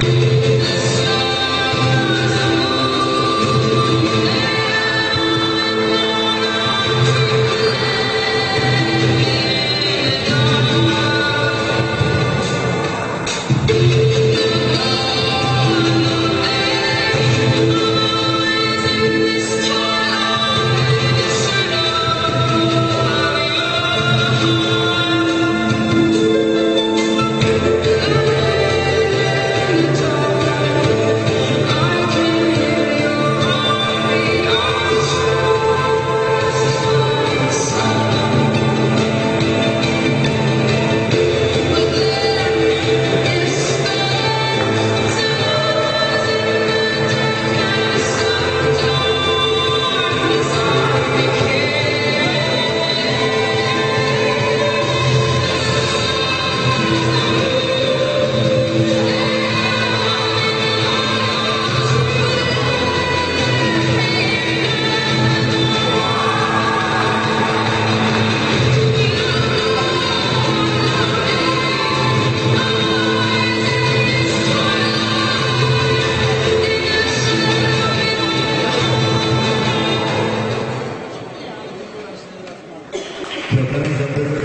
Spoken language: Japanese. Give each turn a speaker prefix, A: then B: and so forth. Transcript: A: Thank you.
B: Gracias.